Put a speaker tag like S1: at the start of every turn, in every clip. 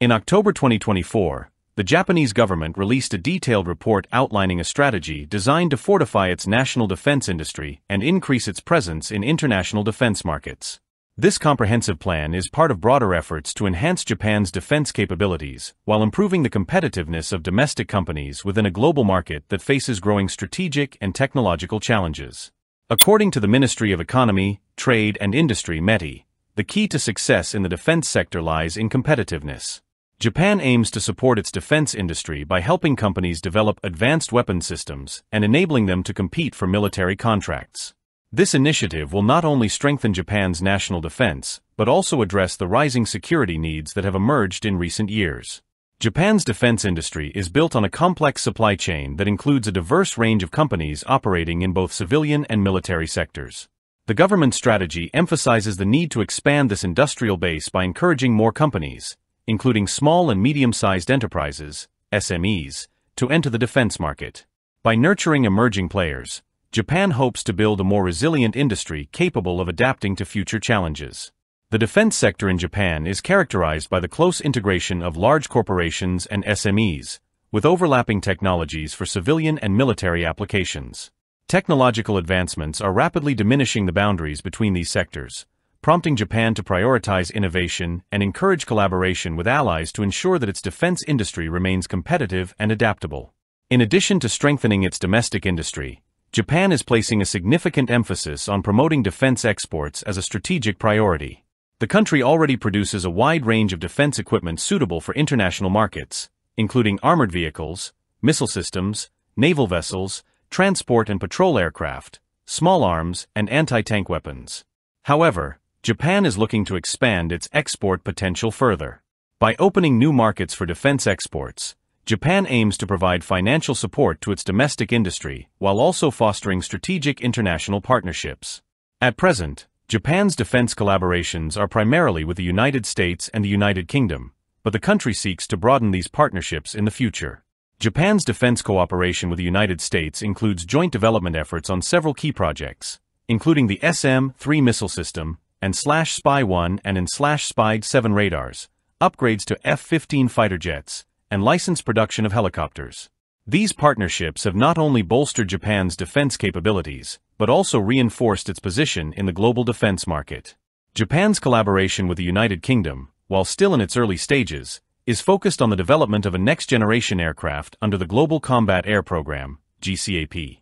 S1: In October 2024, the Japanese government released a detailed report outlining a strategy designed to fortify its national defense industry and increase its presence in international defense markets. This comprehensive plan is part of broader efforts to enhance Japan's defense capabilities while improving the competitiveness of domestic companies within a global market that faces growing strategic and technological challenges. According to the Ministry of Economy, Trade and Industry METI, the key to success in the defense sector lies in competitiveness. Japan aims to support its defense industry by helping companies develop advanced weapon systems and enabling them to compete for military contracts. This initiative will not only strengthen Japan's national defense, but also address the rising security needs that have emerged in recent years. Japan's defense industry is built on a complex supply chain that includes a diverse range of companies operating in both civilian and military sectors. The government strategy emphasizes the need to expand this industrial base by encouraging more companies, including small and medium-sized enterprises, SMEs, to enter the defense market. By nurturing emerging players, Japan hopes to build a more resilient industry capable of adapting to future challenges. The defense sector in Japan is characterized by the close integration of large corporations and SMEs, with overlapping technologies for civilian and military applications. Technological advancements are rapidly diminishing the boundaries between these sectors, prompting Japan to prioritize innovation and encourage collaboration with allies to ensure that its defense industry remains competitive and adaptable. In addition to strengthening its domestic industry, Japan is placing a significant emphasis on promoting defense exports as a strategic priority. The country already produces a wide range of defense equipment suitable for international markets, including armored vehicles, missile systems, naval vessels, transport and patrol aircraft, small arms, and anti-tank weapons. However, Japan is looking to expand its export potential further. By opening new markets for defense exports, Japan aims to provide financial support to its domestic industry while also fostering strategic international partnerships. At present, Japan's defense collaborations are primarily with the United States and the United Kingdom, but the country seeks to broaden these partnerships in the future. Japan's defense cooperation with the United States includes joint development efforts on several key projects, including the SM-3 missile system, and Slash Spy 1 and in Slash Spy 7 radars, upgrades to F-15 fighter jets, and licensed production of helicopters. These partnerships have not only bolstered Japan's defense capabilities, but also reinforced its position in the global defense market. Japan's collaboration with the United Kingdom, while still in its early stages, is focused on the development of a next-generation aircraft under the Global Combat Air Program, GCAP.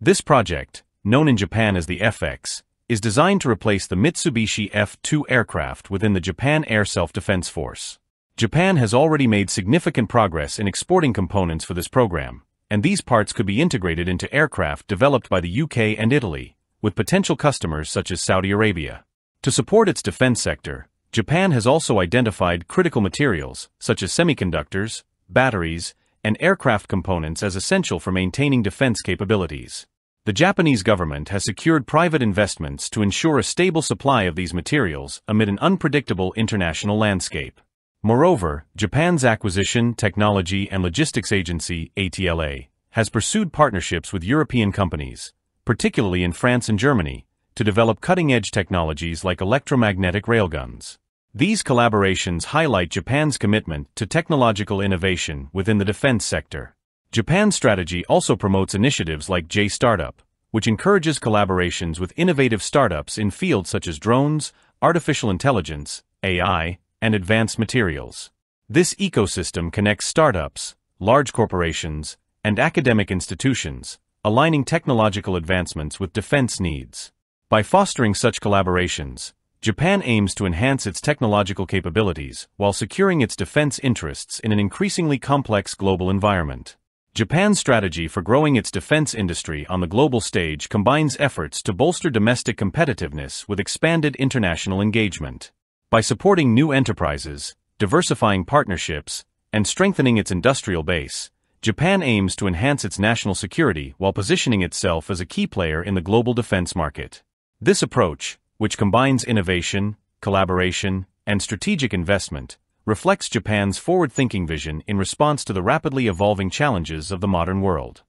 S1: This project, known in Japan as the FX, is designed to replace the Mitsubishi F-2 aircraft within the Japan Air Self-Defense Force. Japan has already made significant progress in exporting components for this program, and these parts could be integrated into aircraft developed by the UK and Italy, with potential customers such as Saudi Arabia. To support its defense sector, Japan has also identified critical materials, such as semiconductors, batteries, and aircraft components as essential for maintaining defense capabilities. The Japanese government has secured private investments to ensure a stable supply of these materials amid an unpredictable international landscape. Moreover, Japan's Acquisition, Technology and Logistics Agency, ATLA, has pursued partnerships with European companies, particularly in France and Germany, to develop cutting-edge technologies like electromagnetic railguns. These collaborations highlight Japan's commitment to technological innovation within the defense sector. Japan's strategy also promotes initiatives like J Startup, which encourages collaborations with innovative startups in fields such as drones, artificial intelligence, AI, and advanced materials. This ecosystem connects startups, large corporations, and academic institutions, aligning technological advancements with defense needs. By fostering such collaborations, Japan aims to enhance its technological capabilities while securing its defense interests in an increasingly complex global environment. Japan's strategy for growing its defense industry on the global stage combines efforts to bolster domestic competitiveness with expanded international engagement. By supporting new enterprises, diversifying partnerships, and strengthening its industrial base, Japan aims to enhance its national security while positioning itself as a key player in the global defense market. This approach, which combines innovation, collaboration, and strategic investment, reflects Japan's forward-thinking vision in response to the rapidly evolving challenges of the modern world.